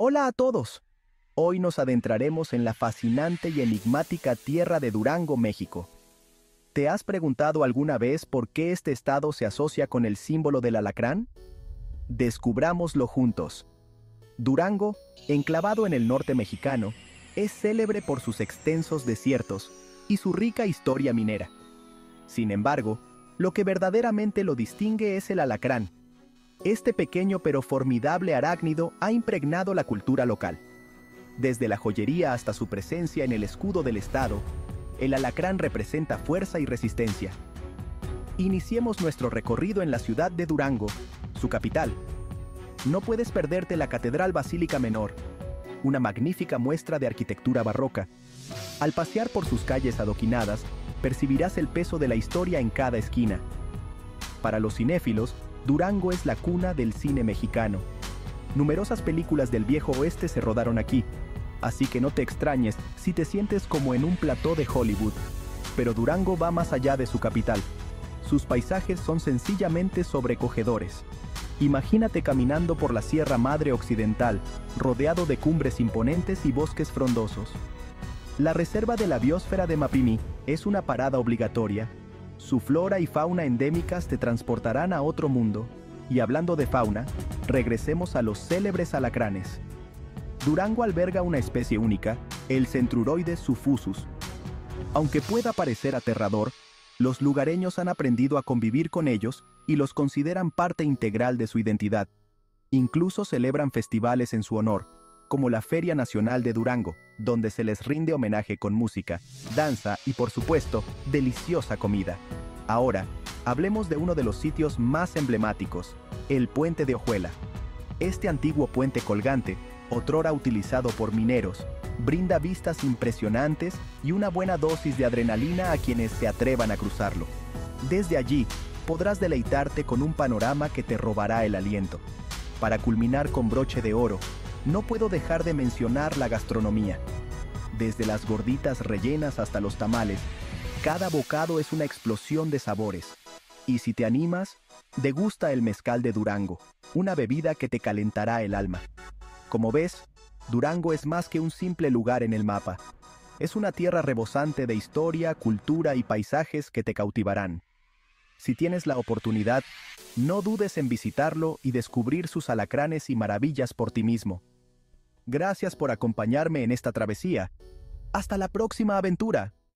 Hola a todos. Hoy nos adentraremos en la fascinante y enigmática tierra de Durango, México. ¿Te has preguntado alguna vez por qué este estado se asocia con el símbolo del alacrán? Descubrámoslo juntos. Durango, enclavado en el norte mexicano, es célebre por sus extensos desiertos y su rica historia minera. Sin embargo, lo que verdaderamente lo distingue es el alacrán. Este pequeño pero formidable arácnido ha impregnado la cultura local. Desde la joyería hasta su presencia en el escudo del Estado, el alacrán representa fuerza y resistencia. Iniciemos nuestro recorrido en la ciudad de Durango, su capital. No puedes perderte la Catedral Basílica Menor, una magnífica muestra de arquitectura barroca. Al pasear por sus calles adoquinadas, percibirás el peso de la historia en cada esquina. Para los cinéfilos, Durango es la cuna del cine mexicano. Numerosas películas del viejo oeste se rodaron aquí, así que no te extrañes si te sientes como en un plató de Hollywood. Pero Durango va más allá de su capital. Sus paisajes son sencillamente sobrecogedores. Imagínate caminando por la Sierra Madre Occidental, rodeado de cumbres imponentes y bosques frondosos. La Reserva de la Biosfera de Mapimí es una parada obligatoria. Su flora y fauna endémicas te transportarán a otro mundo. Y hablando de fauna, regresemos a los célebres alacranes. Durango alberga una especie única, el Centruroides suffusus. Aunque pueda parecer aterrador, los lugareños han aprendido a convivir con ellos y los consideran parte integral de su identidad. Incluso celebran festivales en su honor, como la Feria Nacional de Durango, donde se les rinde homenaje con música, danza y por supuesto, deliciosa comida. Ahora, hablemos de uno de los sitios más emblemáticos, el Puente de Ojuela. Este antiguo puente colgante, otrora utilizado por mineros, brinda vistas impresionantes y una buena dosis de adrenalina a quienes se atrevan a cruzarlo. Desde allí, podrás deleitarte con un panorama que te robará el aliento. Para culminar con broche de oro, no puedo dejar de mencionar la gastronomía. Desde las gorditas rellenas hasta los tamales, cada bocado es una explosión de sabores. Y si te animas, degusta el mezcal de Durango, una bebida que te calentará el alma. Como ves, Durango es más que un simple lugar en el mapa. Es una tierra rebosante de historia, cultura y paisajes que te cautivarán. Si tienes la oportunidad, no dudes en visitarlo y descubrir sus alacranes y maravillas por ti mismo. Gracias por acompañarme en esta travesía. Hasta la próxima aventura.